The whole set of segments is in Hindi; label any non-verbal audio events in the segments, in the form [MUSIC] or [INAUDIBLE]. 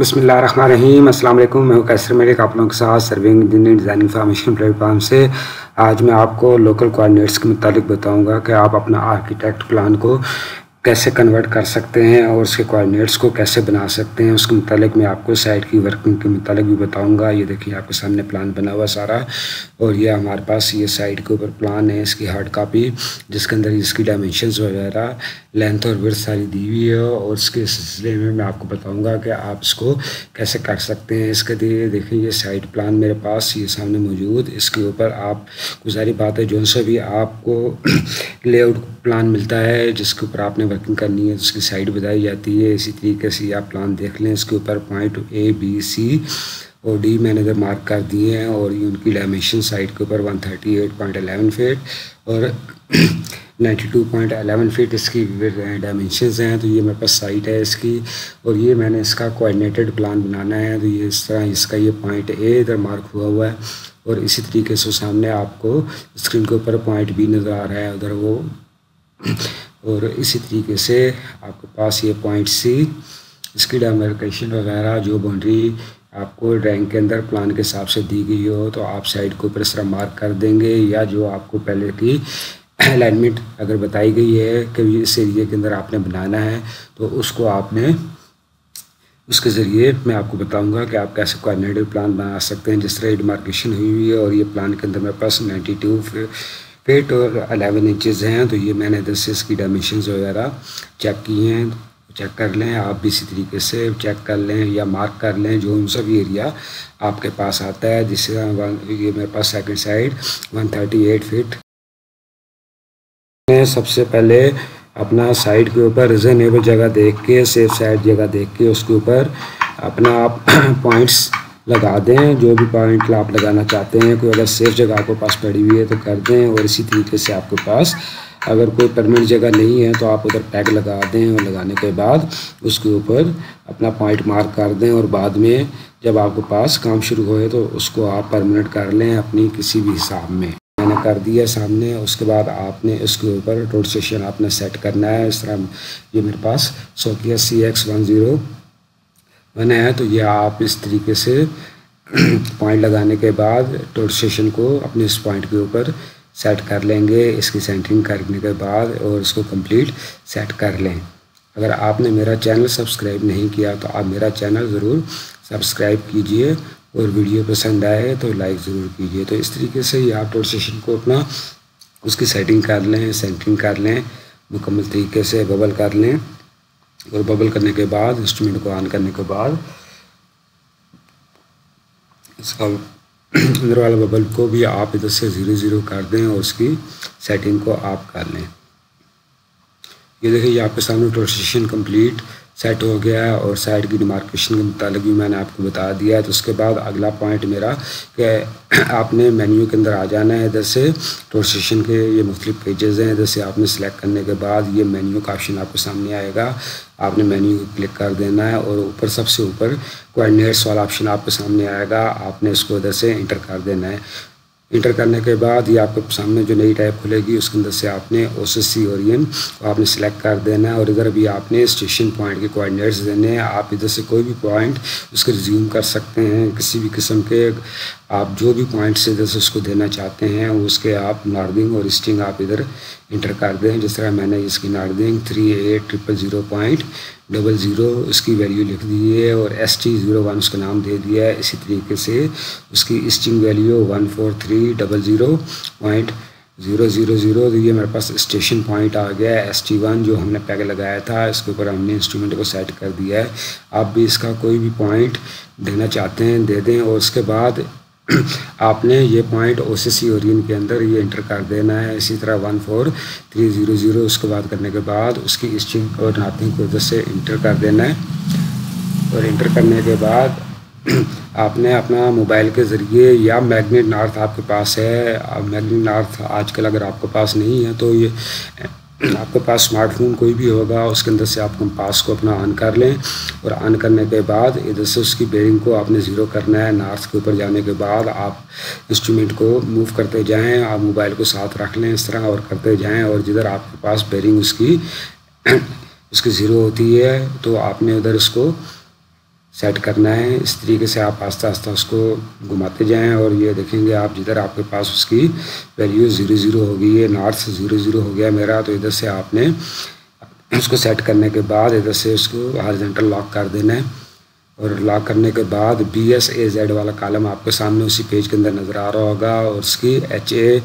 बसमीम अल्लाम मैं हूँ कैसर मेरिक आप लोगों के साथ serving engineering design information platform से। आज मैं आपको लोकल कोऑर्डिनेट्स के मुतालिक बताऊँगा कि आप अपना आर्किटेक्ट प्लान को कैसे कन्वर्ट कर सकते हैं और उसके कोऑर्डिनेट्स को कैसे बना सकते हैं। उसके मतलब मैं आपको साइट की वर्किंग के मतलब भी बताऊँगा। ये देखिए, आपके सामने प्लान बना हुआ सारा और ये हमारे पास ये साइट के ऊपर प्लान है, इसकी हार्ड कापी, जिसके अंदर इसकी डायमेंशंस वगैरह लेंथ और वर्थ सारी दी हुई है और उसके सिलसिले में मैं आपको बताऊँगा कि आप इसको कैसे कर सकते हैं। इसके लिए देखिए ये साइड प्लान मेरे पास ये सामने मौजूद। इसके ऊपर आप, गुजारी बात है, जो सा भी आपको [CLEARS THROAT] लेआउट प्लान मिलता है, जिसके ऊपर आपने वर्किंग करनी है उसकी साइड बताई जाती है, इसी तरीके से आप प्लान देख लें। इसके ऊपर पॉइंट ए बी सी और डी मैंने इधर मार्क कर दिए हैं और ये उनकी डायमेंशन साइड के ऊपर 138.11 फीट और [CLEARS THROAT] 92.11 फीट इसकी डायमेंशंस हैं तो ये मेरे पास साइट है इसकी और ये मैंने इसका कोऑर्डिनेटेड प्लान बनाना है तो ये इस तरह इसका ये पॉइंट ए इधर मार्क हुआ हुआ है और इसी तरीके से सामने आपको स्क्रीन के ऊपर पॉइंट बी नज़र आ रहा है उधर वो [CLEARS THROAT] और इसी तरीके से आपके पास ये पॉइंट सी इसकी डेमार्केशन वगैरह, जो बाउंड्री आपको ड्राइंग के अंदर प्लान के हिसाब से दी गई हो तो आप साइड को ऊपर इस तरह मार्क कर देंगे या जो आपको पहले की [CLEARS THROAT] अलाइनमेंट अगर बताई गई है कि इस एरिए के अंदर आपने बनाना है तो उसको आपने, उसके ज़रिए मैं आपको बताऊँगा कि आप कैसे कोऑर्डिनेटिव प्लान बना सकते हैं। जिस तरह डिमार्केशन हुई हुई है और ये प्लान के अंदर मेरे पास 92 फिट और अलेवन इंचज़ हैं तो ये मैंने दस इसकी डायमेंशन वगैरह चेक किए हैं। चेक कर लें, आप भी इसी तरीके से चेक कर लें या मार्क कर लें, जो उन सब एरिया आपके पास आता है, जिससे ये मेरे पास सेकंड साइड 138 फीट सबसे पहले अपना साइड के ऊपर रिजनेबल जगह देख के सेफ़ साइड जगह देख के उसके ऊपर अपना आप [CLEARS THROAT] पॉइंट्स लगा दें, जो भी पॉइंट आप लगाना चाहते हैं, कोई अगर सेफ़ जगह आपके पास पड़ी हुई है तो कर दें और इसी तरीके से आपके पास अगर कोई परमानेंट जगह नहीं है तो आप उधर पैक लगा दें और लगाने के बाद उसके ऊपर अपना पॉइंट मार्क कर दें और बाद में जब आपके पास काम शुरू होए तो उसको आप परमानेंट कर लें अपनी किसी भी हिसाब में। मैंने कर दिया सामने, उसके बाद आपने इसके ऊपर रोड स्टेशन आपने सेट करना है। इस तरह ये मेरे पास Sokkia C X one zero बना है। तो यह आप इस तरीके से [CLEARS THROAT] पॉइंट लगाने के बाद टोट स्टेशन को अपने इस पॉइंट के ऊपर सेट कर लेंगे, इसकी सेंटरिंग करने के बाद और इसको कंप्लीट सेट कर लें। अगर आपने मेरा चैनल सब्सक्राइब नहीं किया तो आप मेरा चैनल ज़रूर सब्सक्राइब कीजिए और वीडियो पसंद आए तो लाइक ज़रूर कीजिए। तो इस तरीके से ही आप टोट स्टेशन को अपना उसकी सेटिंग कर लें सेंटरिंग कर लें, मुकम्मल तरीके से बबल कर लें और बबल करने के बाद इंस्ट्रूमेंट को ऑन करने के बाद इसका अंदर वाला बबल को भी आप इधर से ज़ीरो ज़ीरो कर दें और उसकी सेटिंग को आप कर लें। ये देखिए ये आपके सामने ट्रांसलेशन कंप्लीट सेट हो गया है और साइड की डिमार्केशन के मुतालिक भी मैंने आपको बता दिया है। तो उसके बाद अगला पॉइंट मेरा कि [CLEARS THROAT] आपने मेन्यू के अंदर आ जाना है इधर से। ट्रांसलेशन के ये मुख्तलिफ़ पेजेस हैं, इधर से आपने सेलेक्ट करने के बाद ये मेन्यू का ऑप्शन आपके सामने आएगा। आपने मेन्यू को क्लिक कर देना है और ऊपर, सबसे ऊपर कोऑर्डिनेट्स वाला ऑप्शन आपके सामने आएगा। आपने इसको इधर से इंटर कर देना है। इंटर करने के बाद ये आपके सामने जो नई टाइप खुलेगी, उसके अंदर से आपने ओ सी ओरियन आपने सेलेक्ट कर देना है और इधर भी आपने स्टेशन पॉइंट के कोऑर्डिनेट्स देने हैं। आप इधर से कोई भी पॉइंट उसके रिज्यूम कर सकते हैं। किसी भी किस्म के आप जो भी पॉइंट्स इधर से उसको देना चाहते हैं, उसके आप नार्दिंग और स्टिंग आप इधर इंटर कर दें। जिस तरह मैंने इसकी northing three eight triple zero point double zero उसकी वैल्यू लिख दी है और एस टी ज़ीरो वन उसका नाम दे दिया है इसी तरीके से। उसकी easting value one four three double zero point zero zero zero तो ये मेरे पास स्टेशन पॉइंट आ गया है एस टी वन जो हमने पैग लगाया था, इसके ऊपर हमने इंस्ट्रूमेंट को सेट कर दिया है। आप भी इसका कोई भी पॉइंट देना चाहते हैं, दे दें और उसके बाद [CLEARS THROAT] आपने ये पॉइंट ओ सी सी ओरियन के अंदर ये इंटर कर देना है। इसी तरह one four three zero zero उसके बाद करने के बाद उसकी स्ट्रिंग और नाथिंग को उधर से इंटर कर देना है। और इंटर करने के बाद [CLEARS THROAT] आपने अपना मोबाइल के ज़रिए या मैगनेट नार्थ आपके पास है। मैगनेट नार्थ आजकल अगर आपके पास नहीं है तो ये आपके पास स्मार्टफ़ोन कोई भी होगा, उसके अंदर से आप कंपास को अपना ऑन कर लें और ऑन करने के बाद इधर से उसकी बेरिंग को आपने ज़ीरो करना है नॉर्थ के ऊपर जाने के बाद आप इंस्ट्रूमेंट को मूव करते जाएँ, आप मोबाइल को साथ रख लें इस तरह और करते जाएँ और जिधर आपके पास बेरिंग उसकी [CLEARS THROAT] उसकी ज़ीरो होती है तो आपने उधर उसको सेट करना है। इस तरीके से आप आस्ता आस्ता उसको घुमाते जाएँ और ये देखेंगे आप जिधर आपके पास उसकी वैल्यू ज़ीरो ज़ीरो हो गई है, नॉर्थ ज़ीरो ज़ीरो हो गया मेरा तो इधर से आपने उसको सेट करने के बाद इधर से उसको हारजेंटल लॉक कर देना है। और लॉक करने के बाद बी एस ए जेड वाला कॉलम आपके सामने उसी पेज के अंदर नज़र आ रहा होगा और उसकी एच ए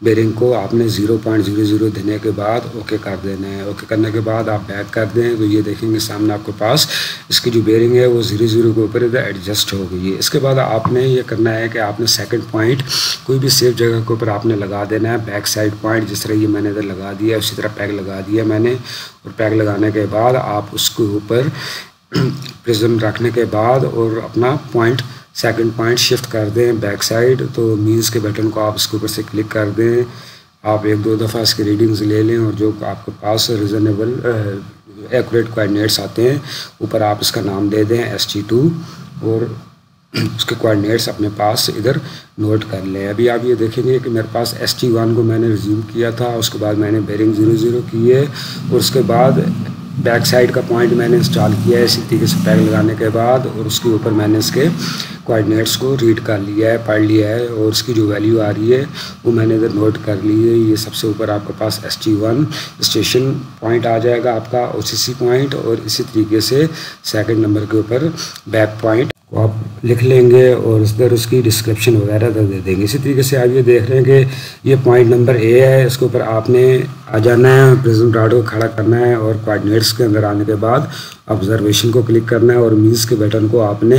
बेरिंग को आपने ज़ीरो पॉइंट ज़ीरो ज़ीरो देने के बाद ओके कर देना है। ओके करने के बाद आप बैक कर दें तो ये देखेंगे सामने आपके पास। इसकी जो बेरिंग है वो ज़ीरो ज़ीरो के ऊपर इधर एडजस्ट हो गई है। इसके बाद आपने ये करना है कि आपने सेकंड पॉइंट कोई भी सेफ़ जगह के ऊपर आपने लगा देना है। बैक साइड पॉइंट जिस तरह ये मैंने इधर लगा दिया उसी तरह पैक लगा दिया मैंने। और पैक लगाने के बाद आप उसके ऊपर [CLEARS THROAT] प्रिज्म रखने के बाद और अपना पॉइंट सेकंड पॉइंट शिफ्ट कर दें बैक साइड तो मीन्स के बटन को आप इसके ऊपर से क्लिक कर दें। आप एक दो दफ़ा इसके रीडिंग्स ले लें और जो आपके पास रिजनेबल एक्यूरेट कोऑर्डिनेट्स आते हैं, ऊपर आप इसका नाम दे दें एस टी टू और उसके कोऑर्डिनेट्स अपने पास इधर नोट कर लें। अभी आप ये देखेंगे कि मेरे पास एस टी वन को मैंने रिज्यूम किया था, उसके बाद मैंने बेरिंग ज़ीरो ज़ीरो की है और उसके बाद बैक साइड का पॉइंट मैंने इंस्टॉल किया है इसी तरीके से पैक लगाने के बाद और उसके ऊपर मैंने इसके कोऑर्डिनेट्स को रीड कर लिया है, पढ़ लिया है और उसकी जो वैल्यू आ रही है, वो मैंने इधर नोट कर ली है। ये सबसे ऊपर आपके पास S T one station point आ जाएगा आपका ओ सी सी पॉइंट और इसी तरीके से सेकंड नंबर के ऊपर बैक पॉइंट को आप लिख लेंगे और इधर उसकी डिस्क्रिप्शन वगैरह दे देंगे। इसी तरीके से आप ये देख रहे हैं कि ये पॉइंट नंबर ए है, इसके ऊपर आपने आ जाना है, प्रिज्म राड को खड़ा करना है और कोऑर्डिनेट्स के अंदर आने के बाद ऑब्जर्वेशन को क्लिक करना है और मीन्स के बटन को आपने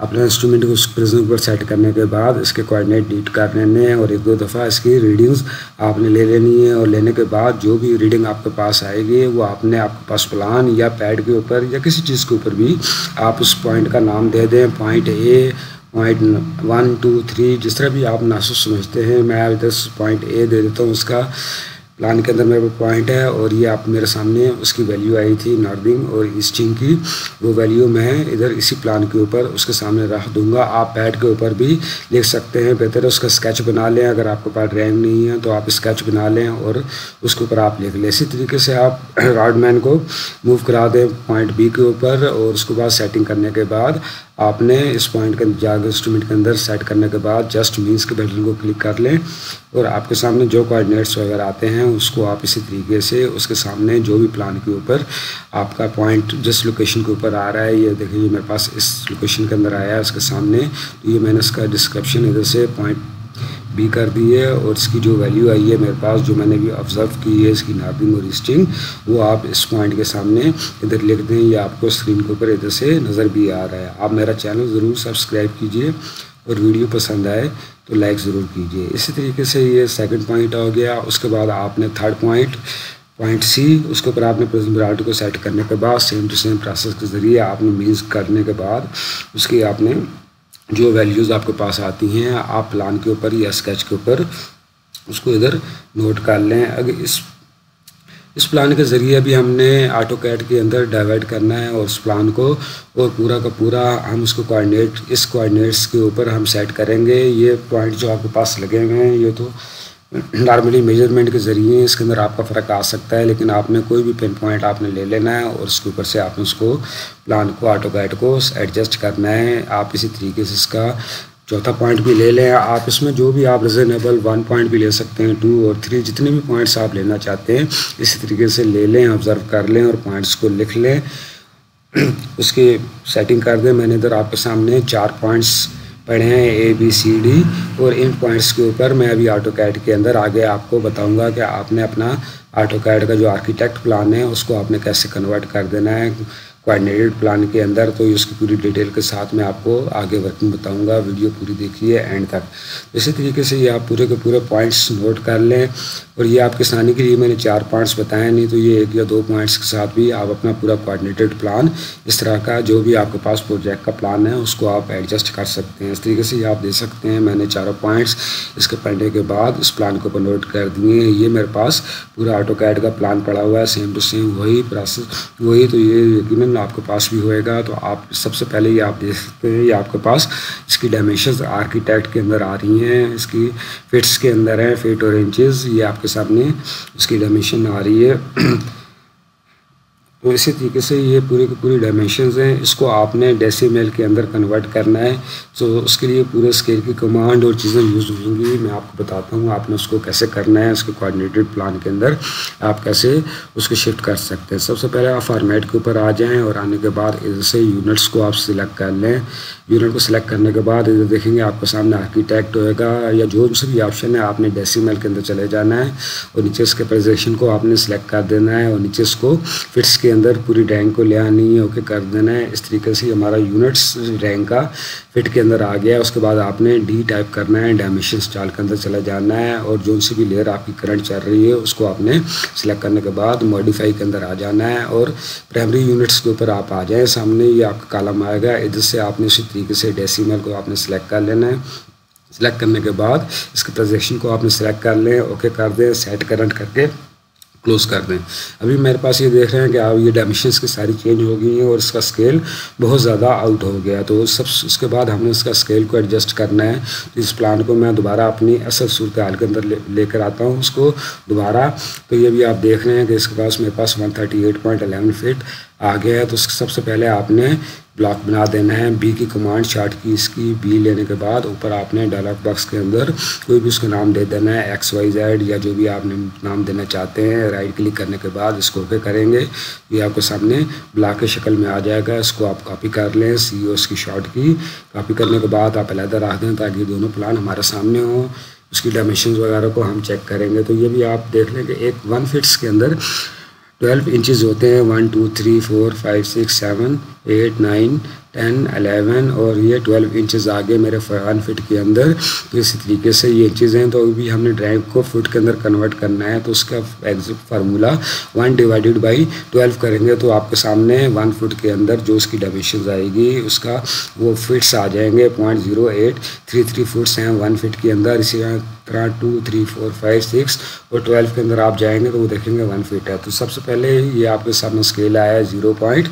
अपने इंस्ट्रूमेंट को प्रिज्म पर सेट करने के बाद इसके कोऑर्डिनेट नीट कर लेने हैं और एक दो दफ़ा इसकी रीडिंग्स आपने ले लेनी है और लेने के बाद जो भी रीडिंग आपके पास आएगी, वो आपने आपके पास प्लान या पैड के ऊपर या किसी चीज़ के ऊपर भी आप उस पॉइंट का नाम दे दें point A point one two three जिस तरह भी आप नासुस समझते हैं, मैं इधर पॉइंट ए दे देता हूँ उसका। प्लान के अंदर मेरे पॉइंट है और ये आप मेरे सामने उसकी वैल्यू आई थी नॉर्दिंग और ईस्टिंग की। वो वैल्यू मैं इधर इसी प्लान के ऊपर उसके सामने रख दूँगा। आप पैड के ऊपर भी लिख सकते हैं। बेहतर उसका स्केच बना लें। अगर आपके पास ड्राइंग नहीं है तो आप स्केच बना लें और उसके ऊपर आप लिख लें। इसी तरीके से आप [CLEARS THROAT] रॉडमैन को मूव करा दें पॉइंट बी के ऊपर और उसके बाद सेटिंग करने के बाद आपने इस पॉइंट के जाकर इंस्ट्रूमेंट के अंदर सेट करने के बाद जस्ट मीन्स के बटन को क्लिक कर लें और आपके सामने जो कोऑर्डिनेट्स वगैरह आते हैं उसको आप इसी तरीके से उसके सामने जो भी प्लान के ऊपर आपका पॉइंट जिस लोकेशन के ऊपर आ रहा है, ये देखिए मेरे पास इस लोकेशन के अंदर आया है, उसके सामने तो ये मैंने इसका डिस्क्रिप्शन इधर से पॉइंट भी कर दी है और इसकी जो वैल्यू आई है मेरे पास, जो मैंने भी ऑब्ज़र्व की है, इसकी नार्डिंग और स्टिंग वो आप इस पॉइंट के सामने इधर लिख दें, या आपको स्क्रीन के ऊपर इधर से नज़र भी आ रहा है। आप मेरा चैनल ज़रूर सब्सक्राइब कीजिए और वीडियो पसंद आए तो लाइक ज़रूर कीजिए। इसी तरीके से ये सेकंड पॉइंट हो गया। उसके बाद आपने थर्ड पॉइंट पॉइंट सी उसके ऊपर आपने प्रिज्म को सेट करने के बाद सेम टू सेम प्रोसेस के ज़रिए आपने मीन्स करने के बाद उसकी आपने जो वैल्यूज़ आपके पास आती हैं, आप प्लान के ऊपर या स्केच के ऊपर उसको इधर नोट कर लें। अगर इस इस प्लान के ज़रिए भी हमने ऑटो कैट के अंदर डाइवर्ट करना है और उस प्लान को और पूरा का पूरा हम उसको कोऑर्डिनेट इस कोऑर्डिनेट्स के ऊपर हम सेट करेंगे। ये पॉइंट जो आपके पास लगे हुए हैं, ये तो नॉर्मली मेज़रमेंट के ज़रिए इसके अंदर आपका फ़र्क आ सकता है, लेकिन आपने कोई भी पिन पॉइंट आपने ले लेना है और उसके ऊपर से आपने उसको प्लान को ऑटो गाइड को एडजस्ट करना है। आप इसी तरीके से इसका चौथा पॉइंट भी ले लें। आप इसमें जो भी आप रिजनेबल वन पॉइंट भी ले सकते हैं टू और थ्री जितने भी पॉइंट्स आप लेना चाहते हैं, इसी तरीके से ले लें ऑब्ज़र्व कर लें और पॉइंट्स को लिख लें। [CLEARS THROAT] उसकी सेटिंग कर दें। मैंने इधर आपके सामने चार पॉइंट्स पढ़े हैं ए बी सी डी और इन पॉइंट्स के ऊपर मैं अभी ऑटो कैड के अंदर आगे आपको बताऊँगा कि आपने अपना ऑटो कैड का जो आर्किटेक्ट प्लान है, उसको आपने कैसे कन्वर्ट कर देना है। कोऑर्डिनेटेड प्लान के अंदर तो इसकी पूरी डिटेल के साथ मैं आपको आगे बताऊँगा। वीडियो पूरी देखिए एंड तक। इसी तरीके से ये आप पूरे के पूरे पॉइंट्स नोट कर लें। और ये आपके आसानी के लिए मैंने चार पॉइंट्स बताए, नहीं तो ये एक या दो पॉइंट्स के साथ भी आप अपना पूरा कोऑर्डिनेटेड प्लान इस तरह का जो भी आपके पास प्रोजेक्ट का प्लान है, उसको आप एडजस्ट कर सकते हैं। इस तरीके से आप दे सकते हैं। मैंने चारों पॉइंट्स इसके पढ़ने के बाद इस प्लान को नोट कर दिए हैं। ये मेरे पास पूरा ऑटो कैड का प्लान पड़ा हुआ है सेम टू सेम वही प्रोसेस वही तो ये यकीन आपके पास भी होएगा। तो आप सबसे पहले ये आप देख सकते हैं, ये आपके पास इसकी डायमेंशन आर्किटेक्ट के अंदर आ रही हैं, इसकी फिट्स के अंदर है फिट और इंचज़ ये आपके सामने उसकी डायमेंशन आ रही है। [CLEARS THROAT] तो इसी तरीके से ये पूरे की पूरी डायमेंशन हैं। इसको आपने डेसीमेल के अंदर कन्वर्ट करना है। तो उसके लिए पूरे स्केल की कमांड और चीज़ें यूज़ होंगी मैं आपको बताता हूँ, आपने उसको कैसे करना है, उसके कोऑर्डिनेटेड प्लान के अंदर आप कैसे उसको शिफ्ट कर सकते हैं। सबसे पहले आप फॉर्मेट के ऊपर आ जाएँ और आने के बाद इधर से यूनिट्स को आप सिलेक्ट कर लें। यूनिट को सिलेक्ट करने के बाद इधर देखेंगे आपके सामने आर्किटेक्ट होएगा या जो भी ऑप्शन है, आपने डेसीमेल के अंदर चले जाना है और नीचे इसके प्रेजेंटेशन को आपने सेलेक्ट कर देना है और नीचे इसको फिट्स के अंदर पूरी रैंक को ले आनी है ओके कर देना है। इस तरीके से हमारा यूनिट्स रैंक का फिट के अंदर आ गया है। उसके बाद आपने डी टाइप करना है डायमेंशन स्टाइल के अंदर चला जाना है और जो सी भी लेयर आपकी करंट चल रही है, उसको आपने सेलेक्ट करने के बाद मॉडिफाई के अंदर आ जाना है और प्राइमरी यूनिट्स के ऊपर आप आ जाएँ। सामने ये आपका कालम आएगा। इधर से आपने उसी तरीके से डेसीमल को आपने सेलेक्ट कर लेना है। सेलेक्ट करने के बाद इसके प्रोजेक्शन को आपने सेलेक्ट कर लें। ओके, कर दें। सेट करंट करके क्लोज कर दें। अभी मेरे पास ये देख रहे हैं कि आप ये डायमिशन की सारी चेंज हो गई हैं और इसका स्केल बहुत ज़्यादा आउट हो गया तो सब उसके बाद हमने इसका स्केल को एडजस्ट करना है। तो इस प्लान को मैं दोबारा अपनी असल सूरत हाल के अंदर लेकर ले आता हूँ उसको दोबारा। तो ये भी आप देख रहे हैं कि इसके पास मेरे पास one thirty eight point eleven feet आ गया है तो सबसे पहले आपने ब्लॉक बना देना है बी की कमांड चार्ट की इसकी बी लेने के बाद ऊपर आपने डायलॉग बॉक्स के अंदर कोई भी उसका नाम दे देना है एक्स वाई जेड या जो भी आपने नाम देना चाहते हैं राइट क्लिक करने के बाद इसको ओके करेंगे। ये आपके सामने ब्लॉक की शक्ल में आ जाएगा, इसको आप कॉपी कर लें सी ओ की शॉर्ट की कॉपी करने के बाद आप अलहदा रख दें ताकि दोनों प्लान हमारे सामने हों। उसकी डायमेंशन वगैरह को हम चेक करेंगे तो ये भी आप देख लें कि एक वन फिट्स के अंदर ट्वेल्व इंचज़ होते हैं। One two three four five six seven eight nine ten eleven और ये ट्वेल्व इंचज़ आगे मेरे वन फिट के अंदर। तो इसी तरीके से ये इंचज़ हैं तो अभी हमने ड्राइव को फुट के अंदर कन्वर्ट करना है तो उसका exit formula one divided by twelve करेंगे तो आपके सामने वन फुट के अंदर जो उसकी डायमेंशन आएगी, उसका वो फिट्स आ जाएँगे point zero eight three three foots हैं वन फिट के अंदर। इसी तरह two three four five six और ट्वेल्व के अंदर आप जाएँगे तो वो देखेंगे वन फिट है। तो सबसे पहले ये आपके सामने स्केल आया है zero point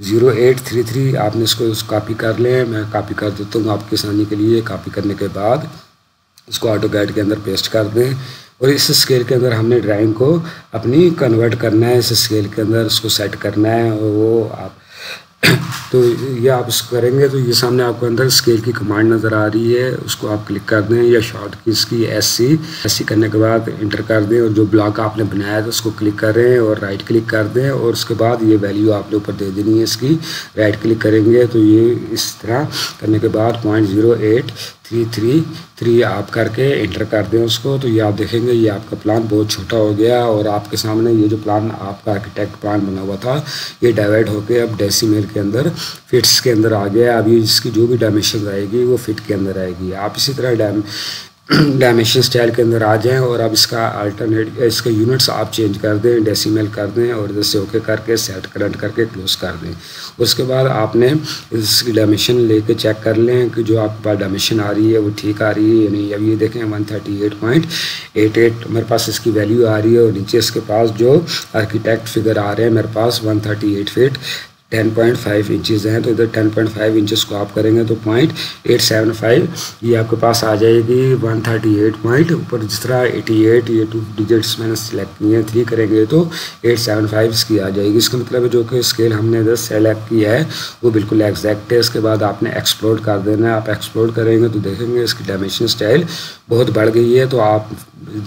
zero eight three three, आपने इसको कापी कर लें। मैं कापी कर देता हूँ आपकी आसानी के लिए कापी करने के बाद। इसको ऑटो गाइड के अंदर पेस्ट कर दें और इस स्केल के अंदर हमने ड्राइंग को अपनी कन्वर्ट करना है। इस स्केल के अंदर उसको सेट करना है और वो आप तो ये आप इस करेंगे तो ये सामने आपको अंदर स्केल की कमांड नज़र आ रही है, उसको आप क्लिक कर दें या शॉर्ट की इसकी एस सी एस सी करने के बाद इंटर कर दें और जो ब्लॉक आपने बनाया था उसको क्लिक करें और राइट क्लिक कर दें और उसके बाद ये वैल्यू आपने ऊपर दे देनी है इसकी। राइट क्लिक करेंगे तो ये इस तरह करने के बाद point zero eight three three three आप करके इंटर कर दें उसको तो ये आप देखेंगे ये आपका प्लान बहुत छोटा हो गया और आपके सामने ये जो प्लान आपका आर्किटेक्ट प्लान बना हुआ था, ये डाइवर्ट होकर अब डेसीमेल के अंदर फिट्स के अंदर आ गया। अब ये इसकी जो भी डायमेंशन आएगी, वो फिट के अंदर आएगी। आप इसी तरह डैम [CLEARS THROAT] डायमेंशन स्टाइल के अंदर आ जाएँ और अब इसका अल्टरनेट इसके यूनिट्स आप चेंज कर दें डेसिमल कर दें और इधर से ओके करके सेट करंट करके क्लोज कर दें। उसके बाद आपने इसकी डायमेंशन लेके चेक कर लें कि जो आपके पास डायमेंशन आ रही है, वो ठीक आ रही है यानी अब ये देखें one thirty eight point eight eight मेरे पास इसकी वैल्यू आ रही है और नीचे इसके पास जो आर्किटेक्ट फिगर आ रहे हैं, मेरे पास one thirty eight feet ten point five inches हैं तो इधर टेन पॉइंट फाइव इंचज़ को आप करेंगे तो पॉइंट एट सेवन फाइव ये आपके पास आ जाएगी वन थर्टी एट पॉइंट ऊपर जिस तरह एटी एट ये टू डिजिट्स मैंने सेलेक्ट किए हैं थ्री करेंगे तो एट सेवन फाइव इसकी आ जाएगी। इसका मतलब जो कि स्केल हमने इधर सेलेक्ट किया है, वो बिल्कुल एग्जैक्ट है। इसके बाद आपने एक्सप्लोर कर देना है। आप एक्सप्लोर करेंगे तो देखेंगे इसकी डायमेंशन स्टाइल बहुत बढ़ गई है तो आप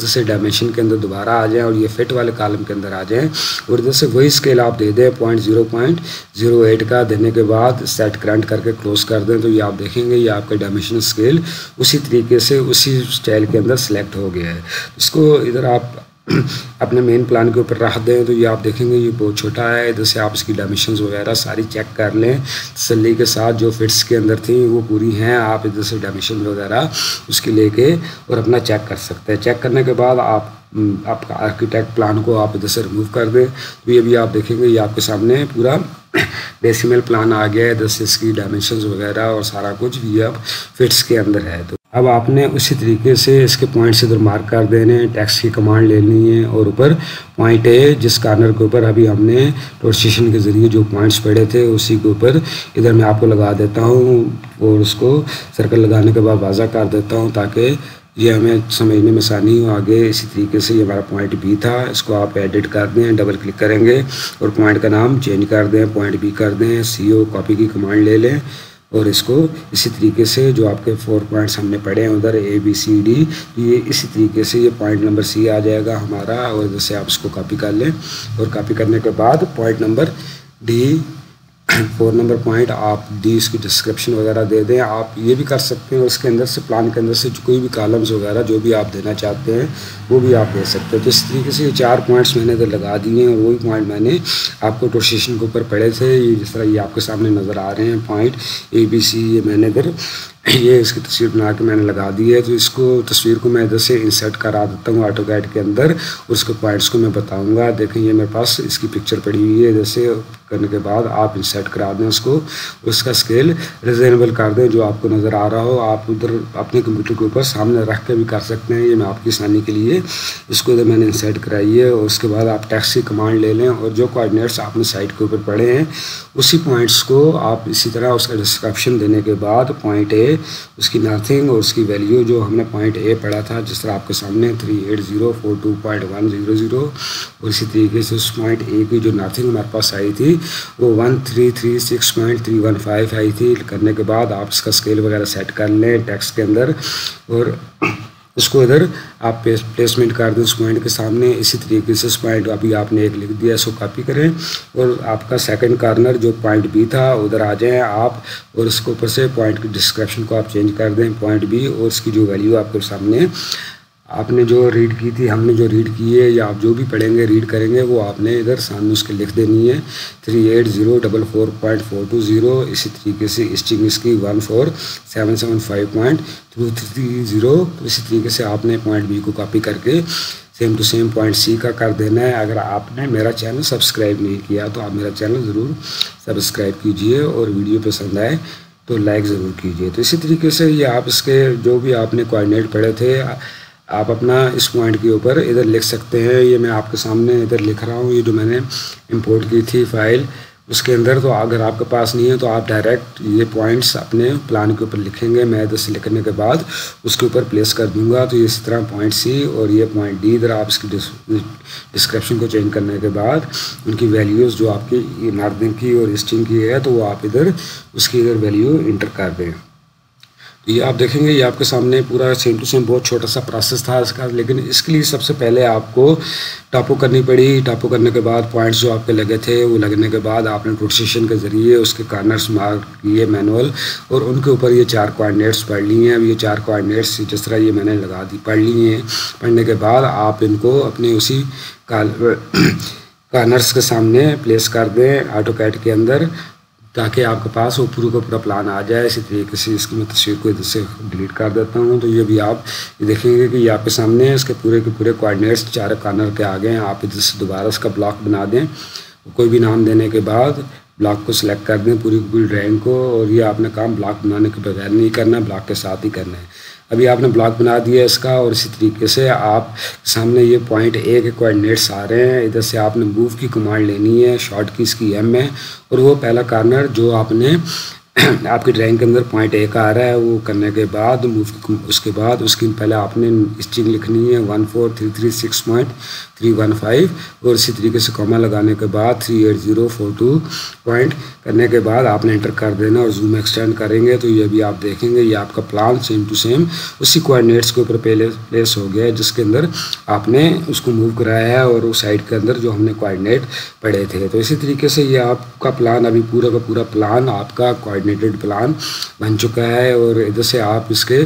से डायमेंशन के अंदर दोबारा आ जाएँ और ये फिट वाले कॉलम के अंदर आ जाएँ और इधर से वही स्केल आप दे दें point zero point zero eight का। देने के बाद सेट करंट करके क्लोज कर दें तो ये आप देखेंगे ये आपका डायमेंशन स्केल उसी तरीके से उसी स्टाइल के अंदर सेलेक्ट हो गया है। इसको इधर आप [CLEARS THROAT] अपने मेन प्लान के ऊपर रख दें तो ये आप देखेंगे, ये बहुत छोटा है। इधर से आप इसकी डायमेंशन वगैरह सारी चेक कर लें। तसली के साथ जो फिट्स के अंदर थी, वो पूरी हैं। आप इधर से डायमेंशन वगैरह उसकी लेके और अपना चेक कर सकते हैं। चेक करने के बाद आप आपका आर्किटेक्ट प्लान को आप इधर से रिमूव कर दें। तो ये भी आप देखेंगे, ये आपके सामने पूरा [CLEARS THROAT] डेसिमल प्लान आ गया है। इधर से इसकी डायमेंशन वगैरह और सारा कुछ ये अब फिट्स के अंदर है। तो अब आपने उसी तरीके से इसके पॉइंट्स इधर मार्क कर देने हैं टैक्स की कमांड लेनी है और ऊपर पॉइंट है, जिस कार्नर के ऊपर अभी हमने रोटेशन के ज़रिए जो पॉइंट्स पड़े थे, उसी के ऊपर इधर मैं आपको लगा देता हूँ और उसको सर्कल लगाने के बाद वाजा कर देता हूँ ताकि ये हमें समझने में आसानी हो। आगे इसी तरीके से ये हमारा पॉइंट बी था, इसको आप एडिट कर दें डबल क्लिक करेंगे और पॉइंट का नाम चेंज कर दें पॉइंट बी कर दें सी ओ कॉपी की कमांड ले लें। और इसको इसी तरीके से जो आपके फोर पॉइंट्स हमने पढ़े हैं, उधर ए बी सी डी ये इसी तरीके से ये पॉइंट नंबर सी आ जाएगा हमारा, और जैसे आप इसको कॉपी कर लें। और कॉपी करने के बाद point number D four number point, आप दी इसकी डिस्क्रिप्शन वगैरह दे दें। आप ये भी कर सकते हैं, उसके अंदर से प्लान के अंदर से कोई भी कॉलम्स वगैरह जो भी आप देना चाहते हैं, वो भी आप दे सकते हैं। तो इस तरीके से ये चार पॉइंट्स मैंने इधर लगा दिए हैं, और वही पॉइंट मैंने आपको टोशेशन के ऊपर पढ़े थे। ये जिस तरह ये आपके सामने नज़र आ रहे हैं पॉइंट ए बी सी ये मैंने इधर [COUGHS] ये इसकी तस्वीर बना के मैंने लगा दी है तो इसको, तस्वीर को मैं इधर से इंसर्ट करा देता हूँ ऑटो गाइड के अंदर उसके पॉइंट्स को मैं बताऊँगा। देखें, ये मेरे पास इसकी पिक्चर पड़ी हुई है, जैसे करने के बाद आप इंसर्ट करा दें उसको, उसका स्केल रिजनेबल कर दें, जो आपको नज़र आ रहा हो, आप उधर अपने कंप्यूटर के ऊपर सामने रख के भी कर सकते हैं, ये मैं आपकी आसानी के लिए इसको इधर मैंने इंसर्ट कराई है, और उसके बाद आप टैक्स कमांड ले लें, और जो कोऑर्डिनेट्स आपने साइट के ऊपर पढ़े हैं, उसी पॉइंट्स को आप इसी तरह उसका डिस्क्रिप्शन देने के बाद पॉइंट ए उसकी नथिंग और उसकी वैल्यू जो हमने पॉइंट ए पढ़ा था, जिस तरह आपके सामने three eight zero four two point one zero zero और इसी तरीके से उस पॉइंट ए की जो नथिंग हमारे पास आई थी, वो one three three six point three one five आई थी। करने के बाद आप इसका स्केल वगैरह सेट कर लें टैक्स के अंदर और इसको इधर आप प्लेसमेंट कर दें उस पॉइंट के सामने। इसी तरीके से उस पॉइंट अभी आपने एक लिख दिया, इसको कॉपी करें। और आपका सेकंड कार्नर जो पॉइंट बी था, उधर आ जाएँ आप और उसके ऊपर से पॉइंट की डिस्क्रिप्शन को आप चेंज कर दें पॉइंट बी और उसकी जो वैल्यू आपके सामने आपने जो रीड की थी, हमने जो रीड की है, या आप जो भी पढ़ेंगे रीड करेंगे, वो आपने इधर सामने उसके लिख देनी है। Three eight zero double four point four two zero इसी तरीके से स्टिंग इसकी one four seven seven five point two three zero इसी तरीके से आपने पॉइंट बी को कॉपी करके same to same point C का कर देना है। अगर आपने मेरा चैनल सब्सक्राइब नहीं किया तो आप मेरा चैनल ज़रूर सब्सक्राइब कीजिए और वीडियो पसंद आए तो लाइक ज़रूर कीजिए। तो इसी तरीके से ये आप इसके जो भी आपने कोऑर्डिनेट पढ़े थे आप अपना इस पॉइंट के ऊपर इधर लिख सकते हैं। ये मैं आपके सामने इधर लिख रहा हूँ। ये जो मैंने इंपोर्ट की थी फ़ाइल उसके अंदर तो अगर आपके पास नहीं है तो आप डायरेक्ट ये पॉइंट्स अपने प्लान के ऊपर लिखेंगे। मैं इधर से लिखने के बाद उसके ऊपर प्लेस कर दूँगा। तो इस तरह पॉइंट सी और ये पॉइंट डी इधर आप इसकी डिस्क्रिप्शन को चेंज करने के बाद उनकी वैल्यूज़ जो आपकी नार्दिंग की और ईस्टिंग की है तो वो आप इधर उसकी इधर वैल्यू इंटर कर दें। तो ये आप देखेंगे, ये आपके सामने पूरा सेम टू सेम बहुत छोटा सा प्रोसेस था इसका, लेकिन इसके लिए सबसे पहले आपको टापो करनी पड़ी। टापो करने के बाद पॉइंट्स जो आपके लगे थे, वो लगने के बाद आपने रोटेशन के ज़रिए उसके कार्नर्स मार्क किए मैनुअल और उनके ऊपर ये चार कोऑर्डिनेट्स पढ़ लिए हैं। अब ये चार कोऑर्डिनेट्स जिस तरह ये मैंने लगा दी, पढ़ लिए हैं। पढ़ने के बाद आप इनको अपने उसी कार्नर्स [CLEARS THROAT] के सामने प्लेस कर दें ऑटो के अंदर। ताकि आपके पास वो पूरे का पूरा प्लान आ जाए, इसी तरीके से इसकी मैं तस्वीर को इधर से डिलीट कर देता हूँ। तो ये भी आप ये देखेंगे कि ये आपके सामने है, इसके पूरे के पूरे कोऑर्डिनेट्स चार कार्नर के आ गए हैं। आप इधर से दोबारा इसका ब्लॉक बना दें। कोई भी नाम देने के बाद ब्लॉक को सिलेक्ट कर दें पूरी पूरी ड्राइंग को और ये आपने काम ब्लॉक बनाने के बगैर नहीं करना है ब्लॉक के साथ ही करना है। अभी आपने ब्लॉक बना दिया इसका और इसी तरीके से आप सामने ये पॉइंट ए के कोऑर्डिनेट्स आ रहे हैं। इधर से आपने मूव की कमांड लेनी है शॉर्ट की इसकी एम है और वो पहला कार्नर जो आपने [CLEARS THROAT] आपकी ड्राइंग के अंदर पॉइंट एक आ रहा है, वो करने के बाद उसके बाद, उसकी पहले आपने स्ट्रिंग लिखनी है one four three three six point three one five और इसी तरीके से कॉमा लगाने के बाद three eight zero four two point करने के बाद आपने एंटर कर देना और जूम एक्सटेंड करेंगे तो ये भी आप देखेंगे, ये आपका प्लान सेम टू सेम उसी कोऑर्डिनेट्स के ऊपर पहले प्लेस हो गया है, जिसके अंदर आपने उसको मूव कराया है और उस साइड के अंदर जो हमने कोऑर्डिनेट पढ़े थे। तो इसी तरीके से ये आपका प्लान अभी पूरा का पूरा प्लान आपका कोऑर्डिनेटेड प्लान बन चुका है और इधर से आप इसके,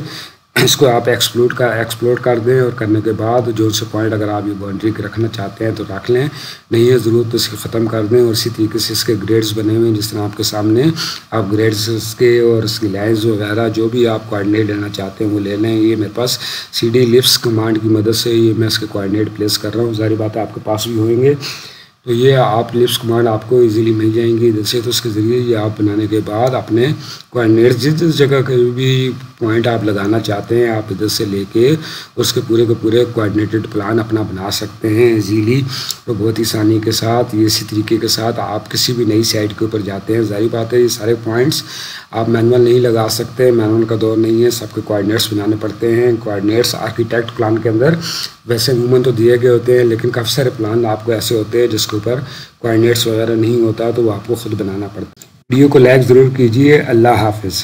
इसको आप एक्सप्लोर का एक्सप्लोर कर दें और करने के बाद जो से पॉइंट अगर आप ये बाउंड्री रखना चाहते हैं तो रख लें। नहीं है ज़रूरत तो इसके ख़त्म कर दें और इसी तरीके से इसके ग्रेड्स बने हुए हैं जिस तरह आपके सामने आप ग्रेड्स के और इसकी लाइन्स वगैरह जो भी आप कोऑर्डिनेट लेना चाहते हैं वो ले लें। ये मेरे पास सी डी लिप्स कमांड की मदद से ये मैं इसके कोऑर्डिनेट प्लेस कर रहा हूँ। सारी बातें आपके पास भी होंगे। तो ये आप लिप्स कमांड आपको इजीली मिल जाएँगी। जैसे तो उसके ज़रिए ये आप बनाने के बाद अपने कोऑर्डिनेट्स जिस जगह कहीं भी पॉइंट आप लगाना चाहते हैं, आप इधर से लेके उसके पूरे के पूरे कोऑर्डिनेटेड प्लान अपना बना सकते हैं इजीली तो बहुत ही आसानी के साथ, ये इसी तरीके के साथ आप किसी भी नई साइट के ऊपर जाते हैं। जारी बात है, ये सारे पॉइंट्स आप मैनुअल नहीं लगा सकते। मैनुअल का दौर नहीं है, सबके कोऑर्डिनेट्स बनाने पड़ते हैं। कोऑर्डिनेट्स आर्किटेक्ट प्लान के अंदर वैसे अमूमन तो दिए गए होते हैं, लेकिन काफ़ी सारे प्लान आपको ऐसे होते हैं जिसके ऊपर कोऑर्डिनेट्स वगैरह नहीं होता तो वो आपको ख़ुद बनाना पड़ता है। वीडियो को लाइक ज़रूर कीजिए। अल्लाह हाफिज़।